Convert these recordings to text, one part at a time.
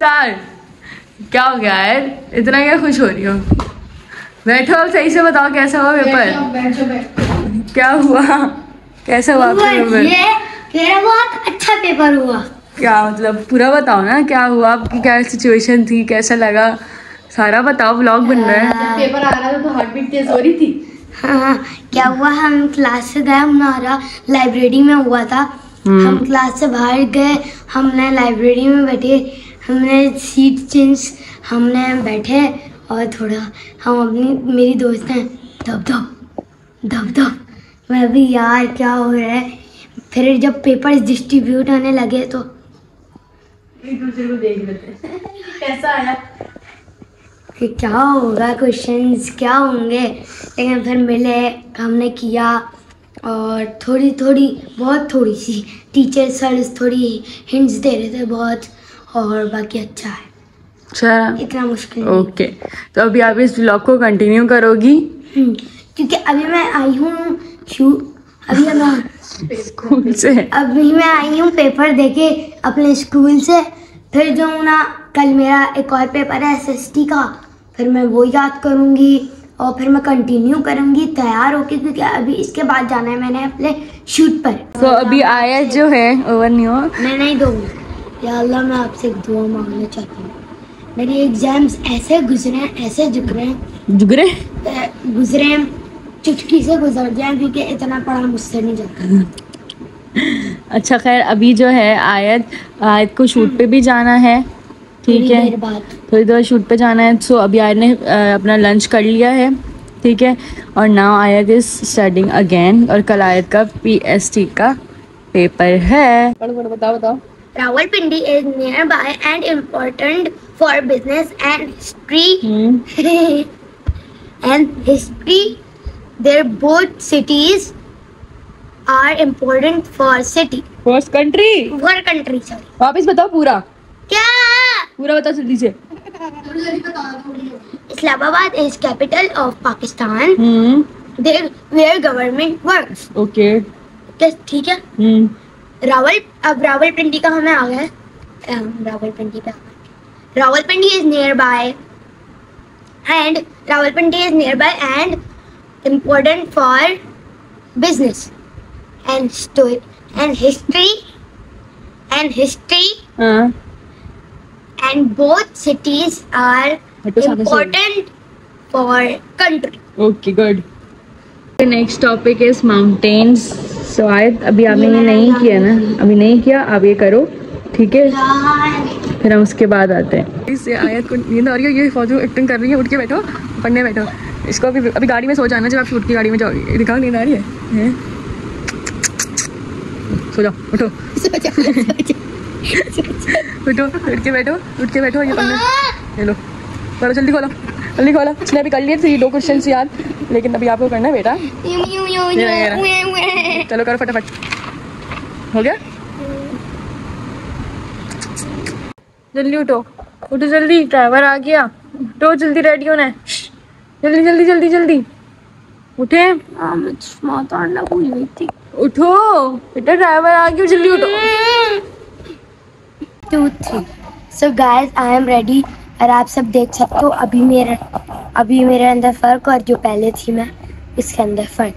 Star क्या हो गया यार? इतना क्या खुश हो रही हो? बैठो अब सही से बताओ कैसा हुआ पेपर क्या हुआ? कैसा हुआ आपका पेपर मेरा बहुत अच्छा पेपर हुआ। क्या मतलब पूरा बताओ ना क्या हुआ? आपकी क्या सिचुएशन थी? कैसा लगा? सारा बताओ ब्लॉग बन रहा है। पेपर आ रहा था तो हार्ट बीट तेज हो रही थी। हाँ क्या हुआ? हम क्लास से गए हमारा लाइब्रेरी में हुआ था। हम्म। हम क्लास से बाहर गए हमने लाइब्रेरी में बैठे। हमने सीट चेंज हमने बैठे और थोड़ा हम अपनी मेरी दोस्त हैं दब दब दब दब मैं भी यार क्या हो रहा है? फिर जब पेपर डिस्ट्रीब्यूट होने लगे तो एक दूसरे को देख लेते कैसा आया कि क्या होगा क्वेश्चंस क्या होंगे? लेकिन फिर मिले हमने किया और थोड़ी थोड़ी बहुत थोड़ी सी टीचर सर थोड़ी हिंट्स दे रहे थे बहुत। और बाकी अच्छा है। अच्छा। इतना मुश्किल ओके। तो अभी आप इस ब्लॉग को कंटिन्यू करोगी? हम्म, क्योंकि अभी मैं आई हूँ अभी स्कूल से। अभी मैं आई हूँ पेपर देके अपने स्कूल से। फिर जो ना कल मेरा एक और पेपर है एसएसटी का। फिर मैं वो याद करूँगी और फिर मैं कंटिन्यू करूँगी तैयार होके क्योंकि अभी इसके बाद जाना है मैंने अपने शूट पर। तो अभी आया जो है ओवर नहीं हुआ मैं नहीं दूँगी या अल्लाह मैं आपसे एक दुआ मांगना चाहती हूँ। मेरे एग्ज़ाम्स ऐसे गुजरे ऐसे हैं। जुगरे गुजरे चुटकी से गुजर जाए क्योंकि इतना पढ़ा मुझसे नहीं जाता। अच्छा खैर अभी जो है आयत आयत को शूट पे भी जाना है। ठीक थोड़ी है? देर थोड़ी देर शूट पे जाना है। सो अभी आयत ने अपना लंच कर लिया है। ठीक है? और नाउ आयत इज़ स्टडिंग अगेन और कल आयत का पीएसटी का पेपर है। पढ़ो पढ़ो बताओ बताओ। Rawalpindi is nearby and important for business and history. Hmm, and history, their both cities are important for city first country for country. Sorry. वापस बताओ पूरा क्या पूरा बताओ जल्दी से Islamabad is capital of Pakistan. Hmm There where government works. क्या ठीक है हम्म रावल अब रावलपिंडी का हमें आ गया रावलपिंडी पे। Rawalpindi is near by and Rawalpindi is near by and important for business and story and history and history and both cities are. Important for country okay good next topic is mountains so आयत अभी आपने ये नहीं किया ना? अभी नहीं किया आप ये करो ठीक है? फिर हम उसके बाद आते हैं। इससे आयत को नींद आ रही है ये फौजू एक्टिंग कर रही है उठ के बैठो पढ़ने बैठो। इसको अभी अभी गाड़ी में सो जाना जब आप शूट की गाड़ी में जाओगे। दिखाओ नींद आ रही है, हैं? सो जाओ उठो। उठो उठ के बैठो उठ के बैठो ये पढ़ने। ये लो। करो जल्दी खोलो। जल्दी खोलो। इसने अभी कर लिए थे दो क्वेश्चन याद लेकिन अभी आपको करना है बेटा। चलो करो फटाफट। हो गया? जल्दी उठो। उठो जल्दी। ड्राइवर आ गया। उठो जल्दी रेडी होना है। जल्दी जल्दी जल्दी जल्दी। उठे। उठो। बेटा ड्राइवर आ गया। जल्दी उठो। Two three so guys I am ready और आप सब देख सकते हो अभी मेरे अभी मेरे अंदर फ़र्क और जो पहले थी मैं इसके अंदर फ़र्क।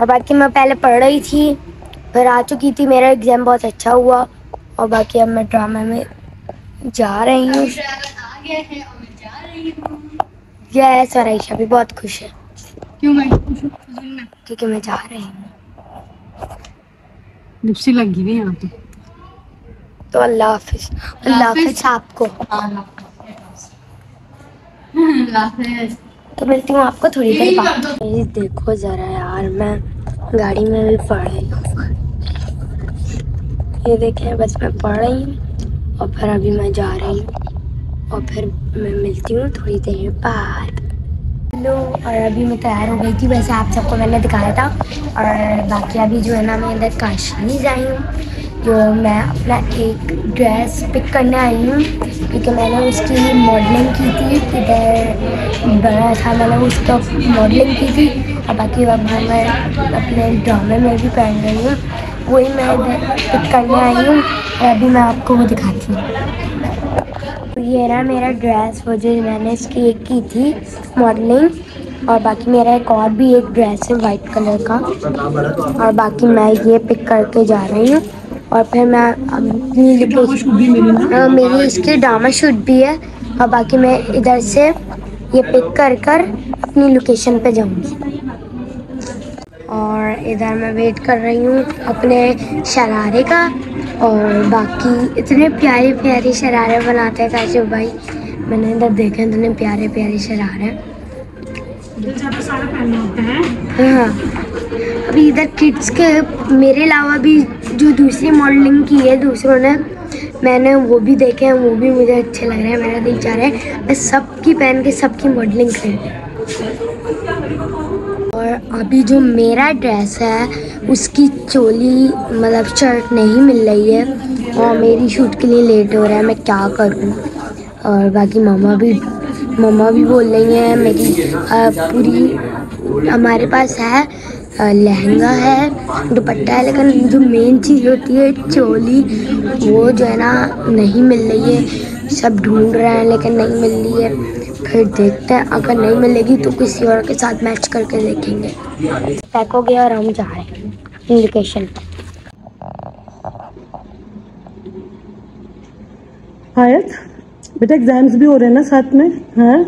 और बाकी मैं पहले पढ़ रही थी फिर आ चुकी थी मेरा एग्ज़ाम बहुत अच्छा हुआ और बाकी अब मैं ड्रामा में जा रही हूँ। यस और आयशा भी बहुत खुश है। क्यों मैं क्योंकि मैं जा रही हूँ। लिपस्टिक लगी हुई यहाँ पे तो अल्लाह हाफिज। अल्लाह हाफिज। आपको। तो मिलती हूँ आपको थोड़ी देर बाद। देखो जरा यार मैं गाड़ी में भी पढ़ रही हूँ। ये देखें, बस मैं पढ़ रही हूँ और फिर अभी मैं जा रही हूँ और फिर मैं मिलती हूँ थोड़ी देर बाद। हेलो, और अभी मैं तैयार हो गई थी, वैसे आप सबको मैंने दिखाया था। और बाकी अभी जो है ना, मैं इधर काशी आई हूँ। जो मैं अपना एक ड्रेस पिक करने आई हूँ। क्योंकि मैंने उसकी मॉडलिंग की थी। इधर बड़ा था, मैंने उसका मॉडलिंग की थी। और बाकी अब मैं अपने ड्रामे में भी पहन रही हूँ। वही मैं इधर पिक करने आई हूँ और अभी मैं आपको वो दिखाती हूँ। ये ना मेरा ड्रेस वो जो मैंने इसकी एक की थी मॉडलिंग और बाकी मेरा एक और भी एक ड्रेस है वाइट कलर का। और बाकी मैं ये पिक करके जा रही हूँ। और फिर मैं हाँ, मेरी इसकी ड्रामा शूट भी है। और बाकी मैं इधर से ये पिक कर कर अपनी लोकेशन पे जाऊँगी। और इधर मैं वेट कर रही हूँ अपने शरारे का। और बाकी इतने प्यारे प्यारे शरारे बनाते हैं काशिफ भाई। मैंने इधर देखे इतने प्यारे प्यारे शरारे। हाँ। अभी इधर किड्स के, मेरे अलावा भी जो दूसरी मॉडलिंग की है, दूसरों ने, मैंने वो भी देखे हैं, वो भी मुझे अच्छे लग रहे हैं, मेरा दिल चाह रहा है। मैं सबकी पहन के सबकी मॉडलिंग करें और अभी जो मेरा ड्रेस है, उसकी चोली मतलब शर्ट नहीं मिल रही है, और मेरी शूट के लिए लेट हो रहा है, मैं क्या करूँ? और बाकी मामा भी मामा भी बोल रही हैं, मेरी पूरी, हमारे पास है लहंगा है, दुपट्टा है, लेकिन जो मेन चीज़ होती है, चोली, वो जो है ना नहीं मिल रही है। सब ढूंढ रहे हैं, लेकिन नहीं मिल रही है। फिर देखते हैं, अगर नहीं मिलेगी तो किसी और के साथ मैच करके देखेंगे। पैक हो गया और हम जा रहे हैं लोकेशन आयत, बेटा एग्ज़ाम्स भी हो रहे हैं ना साथ में हाँ?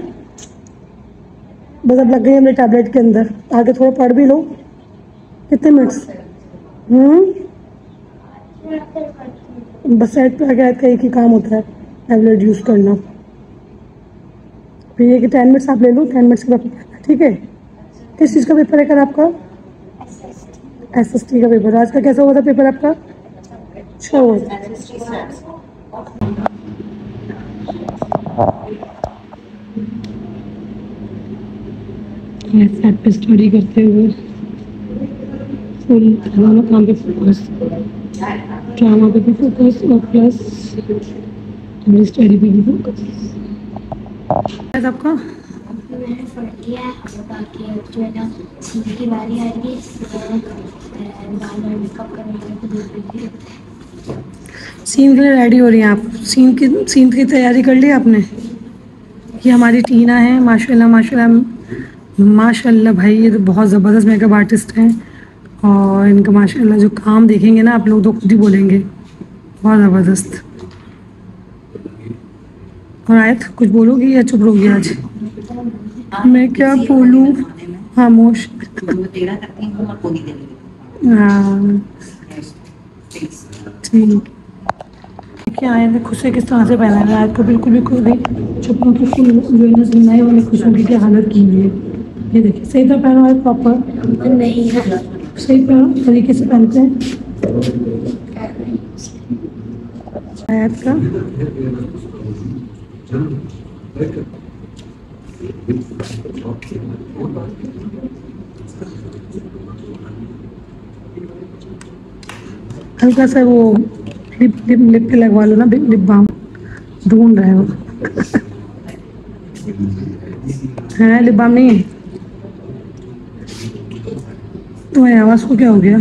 बस अब लग गई हमने टैबलेट के अंदर। आगे थोड़ा पढ़ भी लो। कितने मिनट्स हम्म? बस साइड पे आगे का एक ही काम होता है। टैबलेट यूज़ करना। फिर ये कि टेन मिनट्स आप ले लो टेन मिनट्स का पेपर ठीक है? किस चीज़ का पेपर है कल आपका? एस एस टी का पेपर आज का कैसा हुआ था पेपर आपका? अच्छा हुआ सेट पे स्टडी करते हुए। प्लस स्टडी पे भी फोकस आपका? सीन के लिए रेडी हो रही हैं आप। सीन की सीन की तैयारी कर ली आपने? ये हमारी टीना है, माशाल्लाह माशाल्लाह माशाल्लाह भाई, ये तो बहुत ज़बरदस्त मेकअप आर्टिस्ट हैं। और इनका माशाल्लाह जो काम देखेंगे ना, आप लोग तो खुद ही बोलेंगे। बहुत ज़बरदस्त। और आयत, कुछ बोलोगी या चुप रहोगी आज? मैं क्या बोलूँ? खामोश। हाँ। ठीक। क्या आए थे खुशी किस तरह से पहना है रात को बिल्कुल भी कोई भी चुप्पों की फुल वेनस बनाई वाली खुशियों की क्या हालत की हुई है? ये देखिए, सही तरह पहना है प्रॉपर नहीं सही तरीके से पहनते हैं। आयत का। हल्का सा वो लिप लिप लिप पे लगवा लो ना लिप बाम ढूंढ रहे हो। है लिप बाम नहीं है? तुम्हारी आवाज़ को क्या हो गया?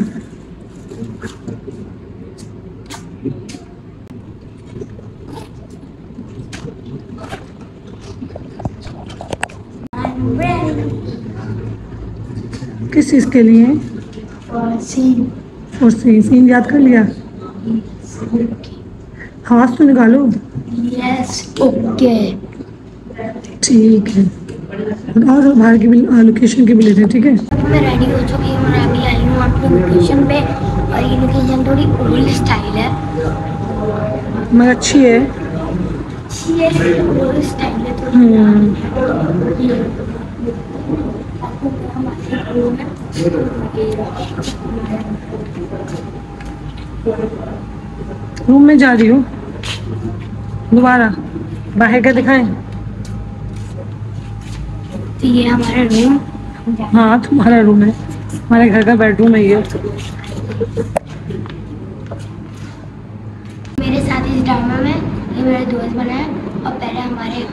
किस चीज़ के लिए? सीन और सी, सीन याद कर लिया? आवाज़ तो निकालो। यस ओके ठीक है। और बाहर की भी लोकेशन की भी लेते हैं, ठीक है? मैं रेडी हो चुकी हूँ मैं अभी आई हूँ अपनी लोकेशन पे और ये लोकेशन थोड़ी ओल्ड स्टाइल है। मगर अच्छी है। ये ओल्ड स्टाइल है थोड़ी। हम्म, रूम में जा रही हो। दोबारा बाहर का दिखाएँ। तो ये हमारा रूम हाँ तुम्हारा रूम है। हमारे घर का बेडरूम है ये। मेरे साथ इस ड्रामा में ये मेरा दोस्त बना है और पहले हमारे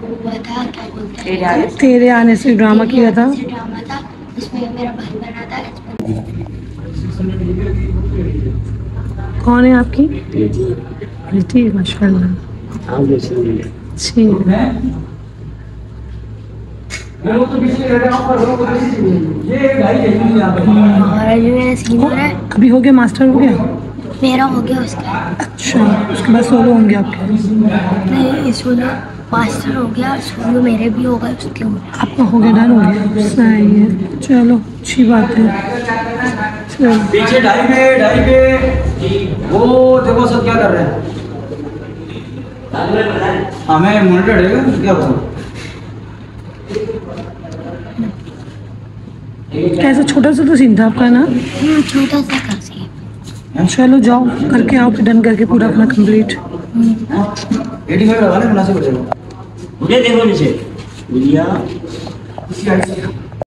वो हुआ था क्या बोलते हैं? तेरे आने से ड्रामा किया था। ड्रामा था। उसमें मेरा भाई बना था कौन है आपकी? क्वालिटी माशाल्लाह। हाँ जैसे अच्छी और अभी मेरा सीन हो रहा है। अभी हो गया मास्टर हो गया? मेरा हो गया उसका। अच्छा उसके बाद सोलो होंगे आपके? नहीं सोलो मास्टर हो गया सोलो मेरे भी हो गए उसके आपका हो गया डन हो गया। सही है। चलो अच्छी बात है। पीछे ढाई पे ढाई पे। वो देखो सब क्या कर रहे हैं। हमें मॉनिटर है। क्या? बताऊँ कैसा छोटा सा तो सीन था आपका ना? हम्म, छोटा सा कर सी चलो जाओ करके आओ डन करके पूरा अपना कंप्लीट एटी फाइव लगा ले मुनासिब हो जाएगा। मुझे देखो नीचे।